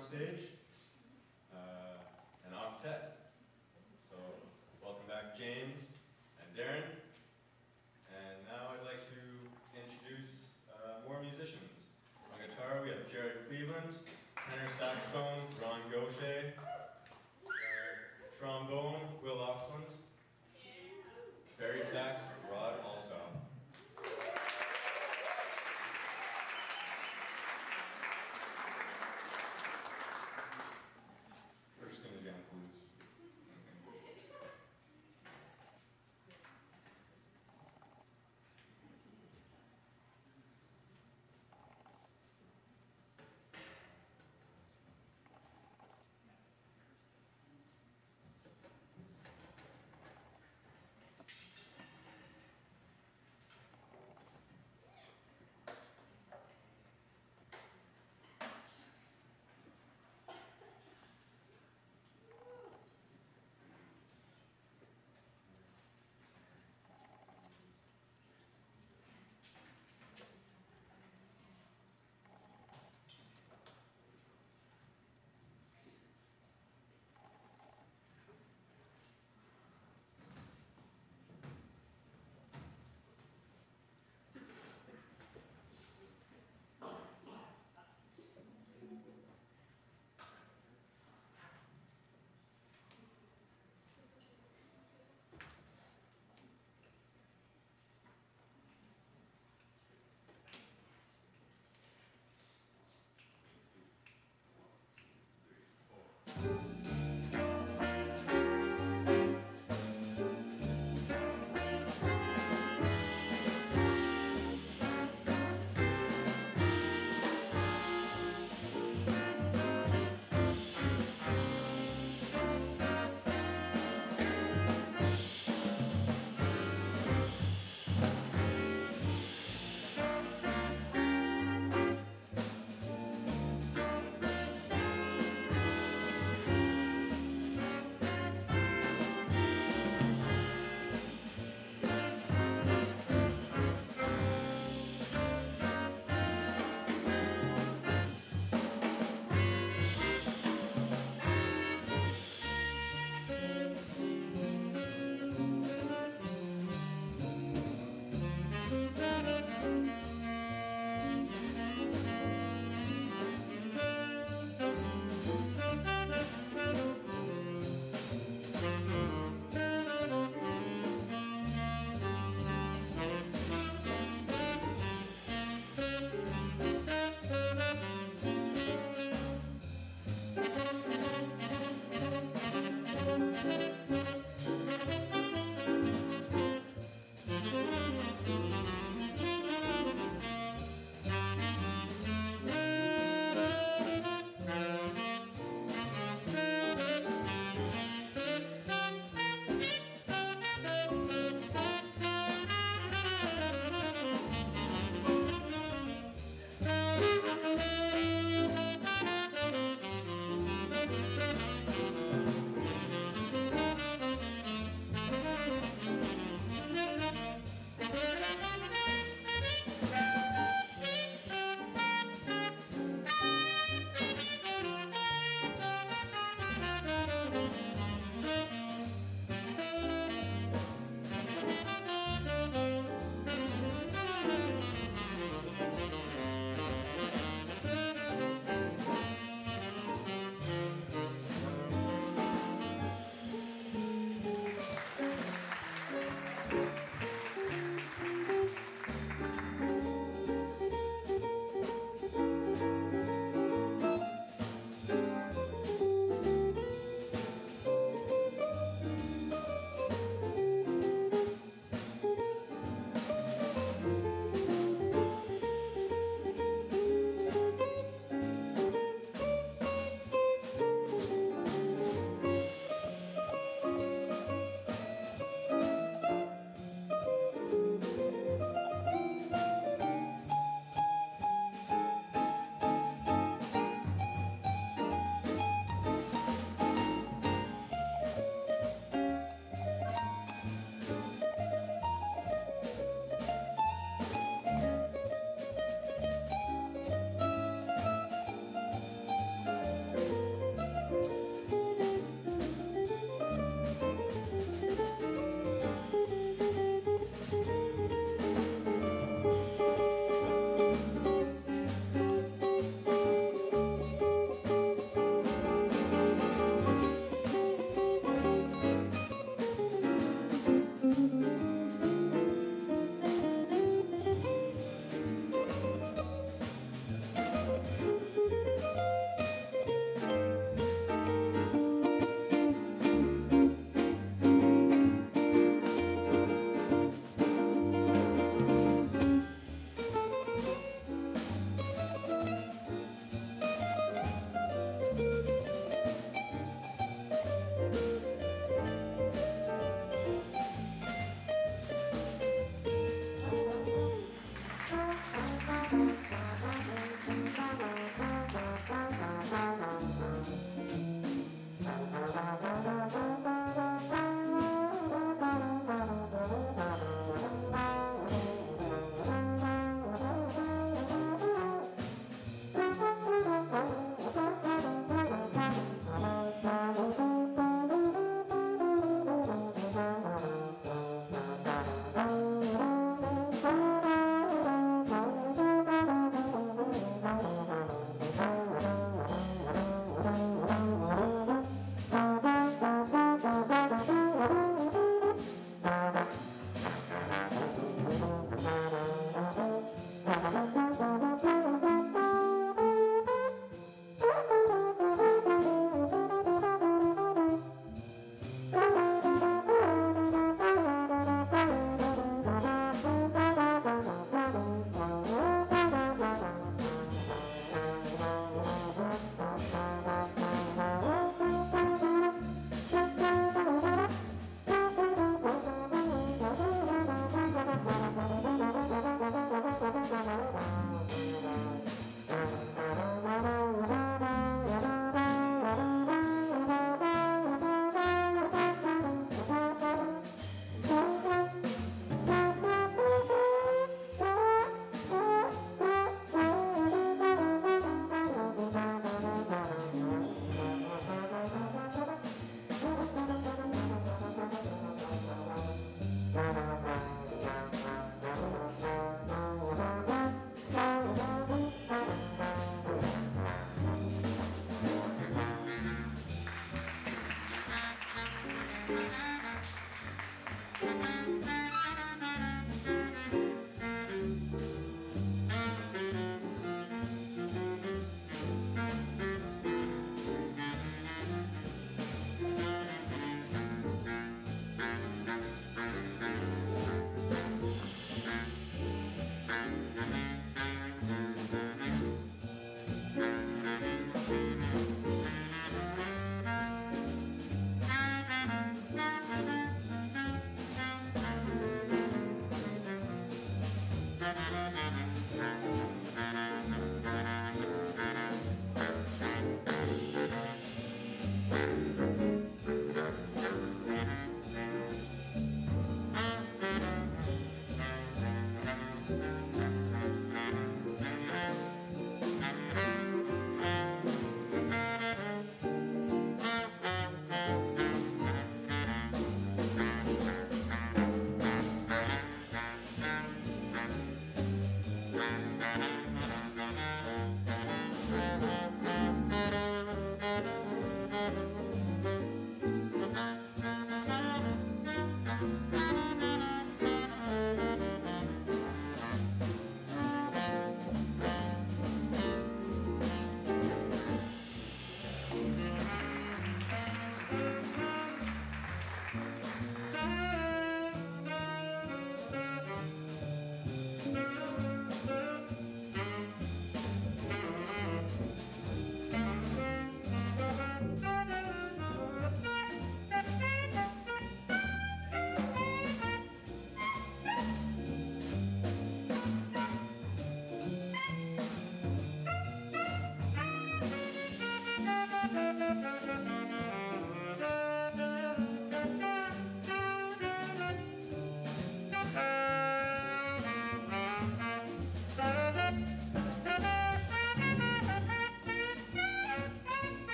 stage, uh, an octet. So welcome back James and Darin. And now I'd like to introduce uh, more musicians. On guitar we have Jared Cleveland, tenor saxophone